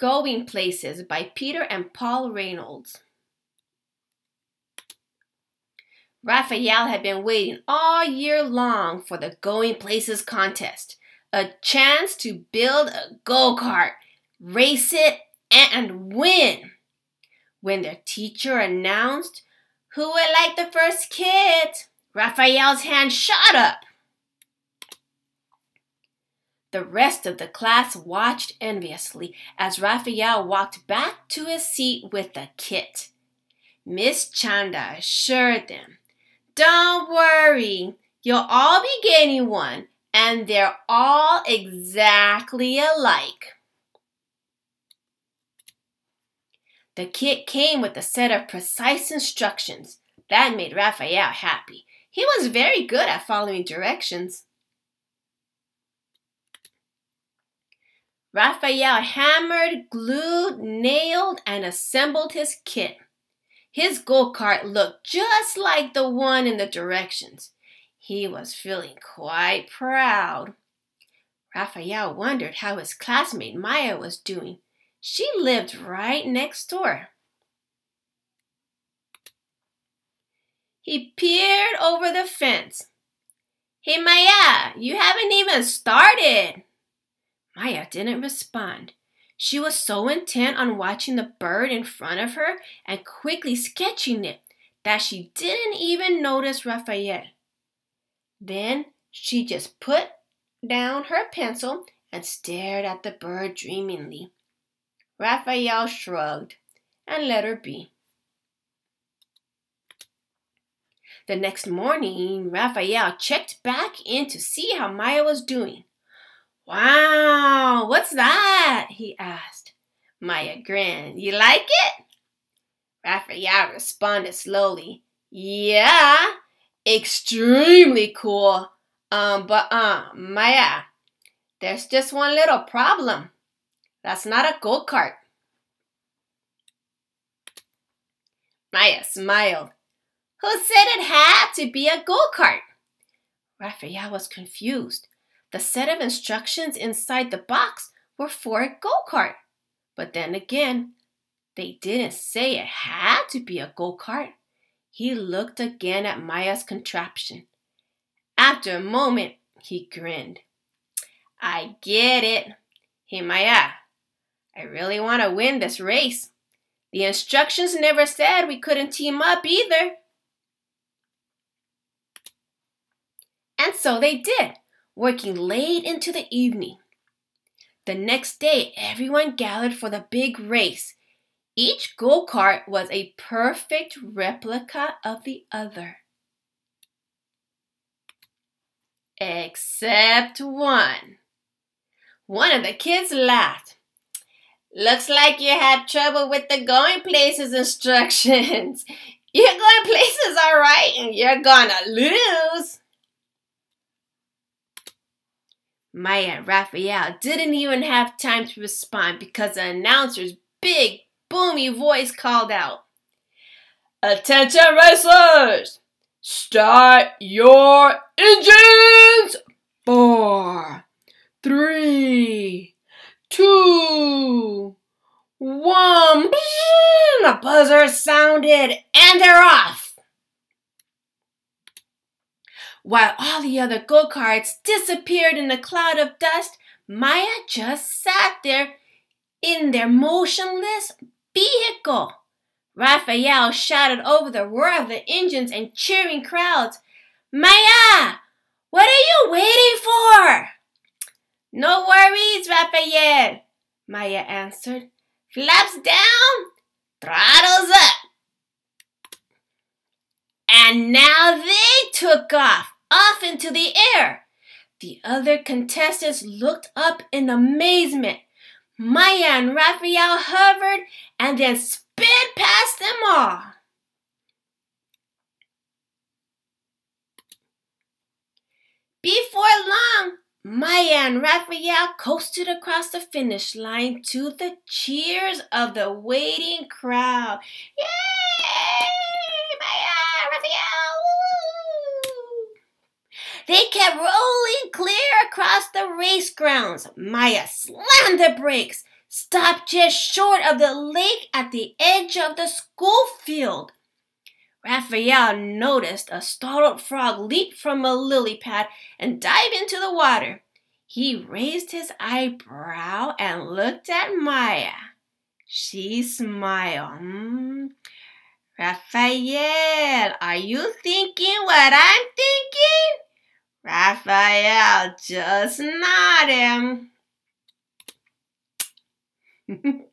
Going Places by Peter and Paul Reynolds. Raphael had been waiting all year long for the Going Places contest, a chance to build a go kart, race it, and win. When their teacher announced who would like the first kit, Raphael's hand shot up. The rest of the class watched enviously as Raphael walked back to his seat with the kit. Miss Chanda assured them, Don't worry, you'll all be getting one, and they're all exactly alike. The kit came with a set of precise instructions. That made Raphael happy. He was very good at following directions. Raphael hammered, glued, nailed, and assembled his kit. His go kart looked just like the one in the directions. He was feeling quite proud. Raphael wondered how his classmate Maya was doing. She lived right next door. He peered over the fence. Hey, Maya, you haven't even started. Maya didn't respond. She was so intent on watching the bird in front of her and quickly sketching it that she didn't even notice Raphael. Then she just put down her pencil and stared at the bird dreamingly. Raphael shrugged and let her be. The next morning, Raphael checked back in to see how Maya was doing. Wow, what's that? he asked. Maya grinned. You like it? Raphael responded slowly. Yeah, extremely cool. Um, but uh, Maya, there's just one little problem. That's not a go kart. Maya smiled. Who said it had to be a go kart? Raphael was confused. The set of instructions inside the box were for a go kart. But then again, they didn't say it had to be a go kart. He looked again at Maya's contraption. After a moment, he grinned. I get it. Hey, Maya, I really want to win this race. The instructions never said we couldn't team up either. And so they did working late into the evening. The next day, everyone gathered for the big race. Each go kart was a perfect replica of the other. Except one. One of the kids laughed. Looks like you had trouble with the going places instructions. You're going places all right, and you're gonna lose. Maya Raphael didn't even have time to respond because the announcer's big, boomy voice called out, Attention wrestlers! Start your engines! Four, three, two, one. The buzzer sounded and they're off. While all the other go karts disappeared in a cloud of dust, Maya just sat there in their motionless vehicle. Raphael shouted over the roar of the engines and cheering crowds, Maya, what are you waiting for? No worries, Raphael, Maya answered. Flaps down, throttles up. And now they took off, off into the air. The other contestants looked up in amazement. Maya and Raphael hovered and then sped past them all. Before long, Maya and Raphael coasted across the finish line to the cheers of the waiting crowd. Yay! Maya, Raphael! They kept rolling clear across the race grounds. Maya slammed the brakes, stopped just short of the lake at the edge of the school field. Raphael noticed a startled frog leap from a lily pad and dive into the water. He raised his eyebrow and looked at Maya. She smiled. Mm. Raphael, are you thinking what I'm thinking? Raphael just nodded.